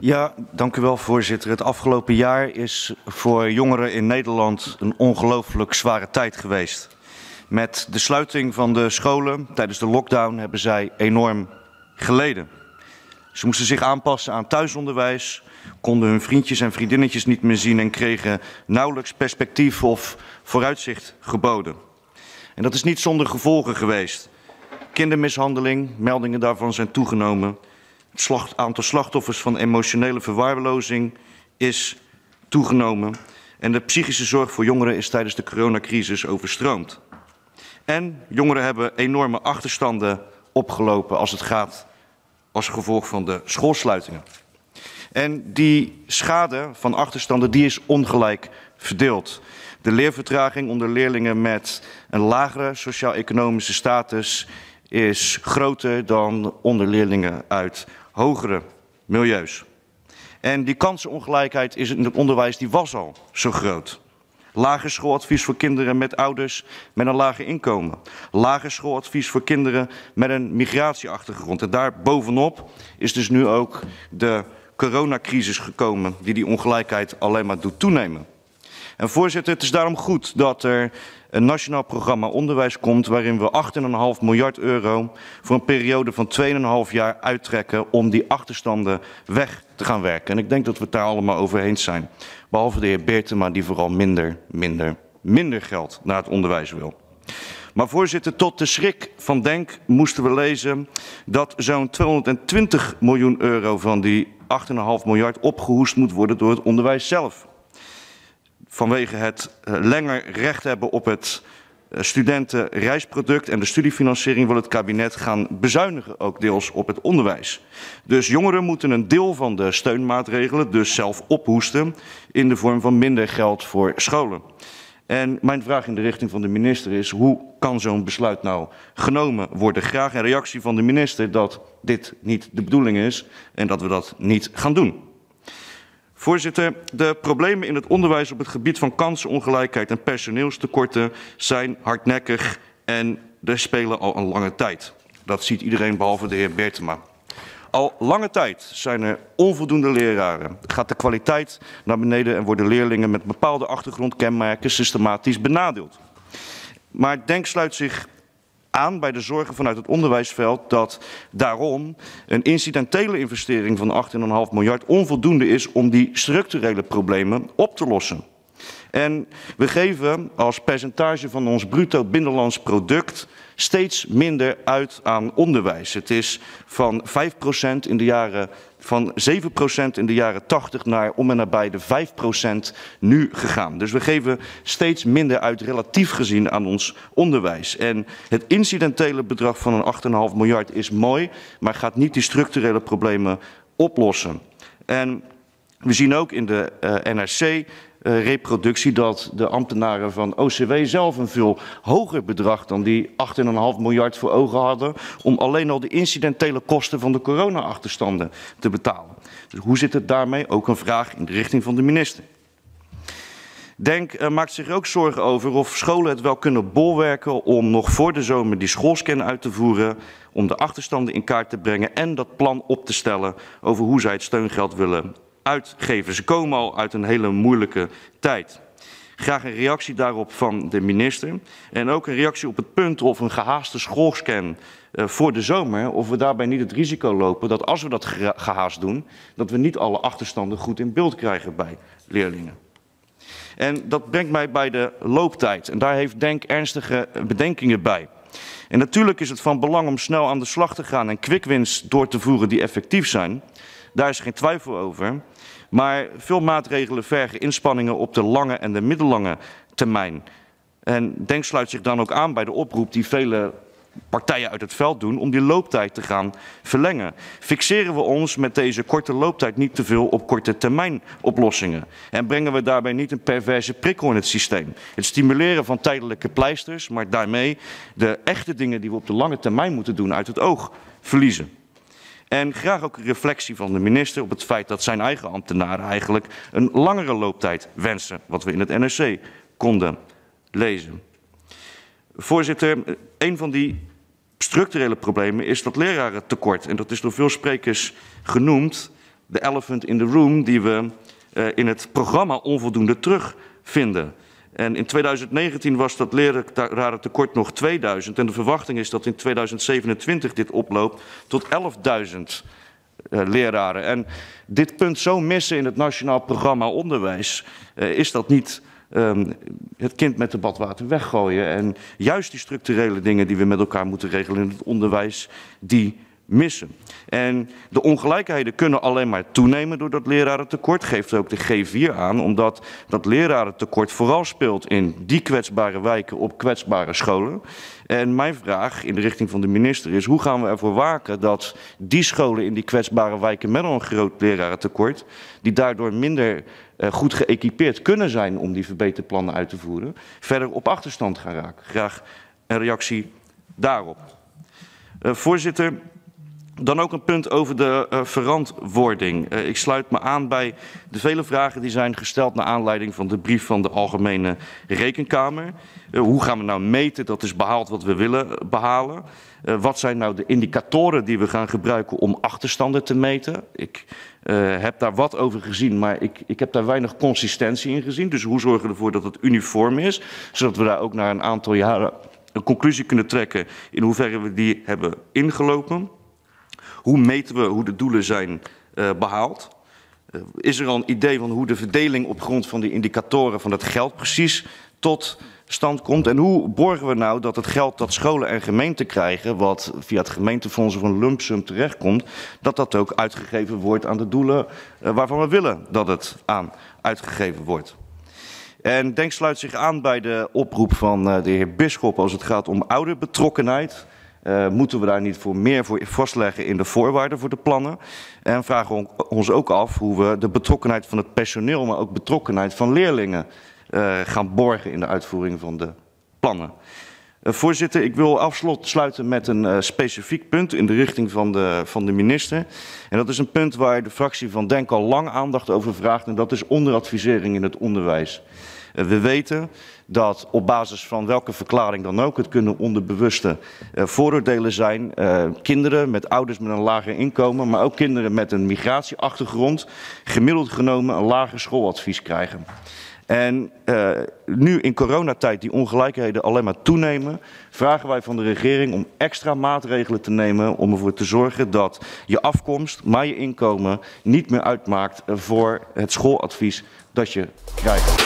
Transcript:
Ja, dank u wel, voorzitter. Het afgelopen jaar is voor jongeren in Nederland een ongelooflijk zware tijd geweest. Met de sluiting van de scholen tijdens de lockdown hebben zij enorm geleden. Ze moesten zich aanpassen aan thuisonderwijs, konden hun vriendjes en vriendinnetjes niet meer zien en kregen nauwelijks perspectief of vooruitzicht geboden. En dat is niet zonder gevolgen geweest. Kindermishandeling, meldingen daarvan zijn toegenomen. Het aantal slachtoffers van emotionele verwaarlozing is toegenomen. En de psychische zorg voor jongeren is tijdens de coronacrisis overstroomd. En jongeren hebben enorme achterstanden opgelopen als het gaat als gevolg van de schoolsluitingen. En die schade van achterstanden die is ongelijk verdeeld. De leervertraging onder leerlingen met een lagere sociaal-economische status is groter dan onder leerlingen uit hogere milieus. En die kansenongelijkheid is in het onderwijs die was al zo groot. Lager schooladvies voor kinderen met ouders met een lager inkomen. Lager schooladvies voor kinderen met een migratieachtergrond. En daar bovenop is dus nu ook de coronacrisis gekomen die die ongelijkheid alleen maar doet toenemen. En voorzitter, het is daarom goed dat er een nationaal programma onderwijs komt waarin we 8,5 miljard euro voor een periode van 2,5 jaar uittrekken om die achterstanden weg te gaan werken. En ik denk dat we het daar allemaal over eens zijn. Behalve de heer Beertema die vooral minder, minder, minder geld naar het onderwijs wil. Maar voorzitter, tot de schrik van Denk moesten we lezen dat zo'n 220 miljoen euro van die 8,5 miljard opgehoest moet worden door het onderwijs zelf vanwege het uh, langer recht hebben op het uh, studentenreisproduct en de studiefinanciering wil het kabinet gaan bezuinigen, ook deels op het onderwijs. Dus jongeren moeten een deel van de steunmaatregelen dus zelf ophoesten in de vorm van minder geld voor scholen. En mijn vraag in de richting van de minister is, hoe kan zo'n besluit nou genomen worden? Graag een reactie van de minister dat dit niet de bedoeling is en dat we dat niet gaan doen. Voorzitter, de problemen in het onderwijs op het gebied van kansenongelijkheid en personeelstekorten zijn hardnekkig en er spelen al een lange tijd. Dat ziet iedereen behalve de heer Bertema. Al lange tijd zijn er onvoldoende leraren. Gaat de kwaliteit naar beneden en worden leerlingen met bepaalde achtergrondkenmerken systematisch benadeeld. Maar Denk sluit zich aan bij de zorgen vanuit het onderwijsveld dat daarom een incidentele investering van 8,5 miljard onvoldoende is om die structurele problemen op te lossen. En we geven als percentage van ons bruto binnenlands product steeds minder uit aan onderwijs. Het is van 5% in de jaren van 7% in de jaren 80 naar om en nabij de 5% nu gegaan. Dus we geven steeds minder uit relatief gezien aan ons onderwijs. En het incidentele bedrag van een 8,5 miljard is mooi, maar gaat niet die structurele problemen oplossen. En we zien ook in de uh, NRC uh, reproductie dat de ambtenaren van OCW zelf een veel hoger bedrag dan die 8,5 miljard voor ogen hadden om alleen al de incidentele kosten van de corona-achterstanden te betalen. Dus hoe zit het daarmee? Ook een vraag in de richting van de minister. Denk uh, maakt zich ook zorgen over of scholen het wel kunnen bolwerken om nog voor de zomer die schoolscan uit te voeren, om de achterstanden in kaart te brengen en dat plan op te stellen over hoe zij het steungeld willen uitgeven. Ze komen al uit een hele moeilijke tijd. Graag een reactie daarop van de minister. En ook een reactie op het punt of een gehaaste schoolscan uh, voor de zomer, of we daarbij niet het risico lopen dat als we dat gehaast doen, dat we niet alle achterstanden goed in beeld krijgen bij leerlingen. En dat brengt mij bij de looptijd. En daar heeft Denk ernstige bedenkingen bij. En natuurlijk is het van belang om snel aan de slag te gaan en quick wins door te voeren die effectief zijn. Daar is geen twijfel over. Maar veel maatregelen vergen inspanningen op de lange en de middellange termijn. En Denk sluit zich dan ook aan bij de oproep die vele partijen uit het veld doen om die looptijd te gaan verlengen. Fixeren we ons met deze korte looptijd niet te veel op korte termijn oplossingen en brengen we daarbij niet een perverse prikkel in het systeem. Het stimuleren van tijdelijke pleisters, maar daarmee de echte dingen die we op de lange termijn moeten doen uit het oog verliezen. En graag ook een reflectie van de minister op het feit dat zijn eigen ambtenaren eigenlijk een langere looptijd wensen, wat we in het NRC konden lezen. Voorzitter, een van die structurele problemen is dat lerarentekort. En dat is door veel sprekers genoemd. de elephant in the room die we uh, in het programma onvoldoende terugvinden. En in 2019 was dat lerarentekort nog 2000 en de verwachting is dat in 2027 dit oploopt tot 11.000 uh, leraren. En dit punt zo missen in het Nationaal Programma Onderwijs, uh, is dat niet um, het kind met de badwater weggooien. En juist die structurele dingen die we met elkaar moeten regelen in het onderwijs, die missen. En de ongelijkheden kunnen alleen maar toenemen door dat lerarentekort, geeft ook de G4 aan, omdat dat lerarentekort vooral speelt in die kwetsbare wijken op kwetsbare scholen. En mijn vraag in de richting van de minister is, hoe gaan we ervoor waken dat die scholen in die kwetsbare wijken met een groot lerarentekort, die daardoor minder uh, goed geëquipeerd kunnen zijn om die verbeterplannen uit te voeren, verder op achterstand gaan raken? Graag een reactie daarop. Uh, voorzitter, dan ook een punt over de uh, verantwoording. Uh, ik sluit me aan bij de vele vragen die zijn gesteld naar aanleiding van de brief van de Algemene Rekenkamer. Uh, hoe gaan we nou meten dat is behaald wat we willen behalen? wat zijn nou de indicatoren die we gaan gebruiken om achterstanden te meten? Ik heb daar wat over gezien, maar ik, ik heb daar weinig consistentie in gezien. Dus hoe zorgen we ervoor dat het uniform is, zodat we daar ook na een aantal jaren een conclusie kunnen trekken in hoeverre we die hebben ingelopen? Hoe meten we hoe de doelen zijn uh, behaald? Uh, is er al een idee van hoe de verdeling op grond van die indicatoren van het geld precies tot stand komt? En hoe borgen we nou dat het geld dat scholen en gemeenten krijgen, wat via het gemeentefonds of een lump sum terechtkomt, dat dat ook uitgegeven wordt aan de doelen uh, waarvan we willen dat het aan uitgegeven wordt? En Denk sluit zich aan bij de oproep van de heer Bisschop als het gaat om ouderbetrokkenheid. Uh, moeten we daar niet voor meer voor vastleggen in de voorwaarden voor de plannen? En vragen ons ook af hoe we de betrokkenheid van het personeel, maar ook betrokkenheid van leerlingen uh, gaan borgen in de uitvoering van de plannen. Uh, voorzitter, ik wil afsluiten met een specifiek punt in de richting van de, van de minister. En dat is een punt waar de fractie van Denk al lang aandacht over vraagt en dat is onderadvisering in het onderwijs. We weten dat op basis van welke verklaring dan ook, het kunnen onderbewuste uh, vooroordelen zijn, uh, kinderen met ouders met een lager inkomen, maar ook kinderen met een migratieachtergrond, gemiddeld genomen een lager schooladvies krijgen. En uh, nu in coronatijd die ongelijkheden alleen maar toenemen, vragen wij van de regering om extra maatregelen te nemen om ervoor te zorgen dat je afkomst, maar je inkomen niet meer uitmaakt voor het schooladvies dat je krijgt.